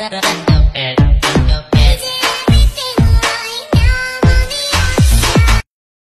and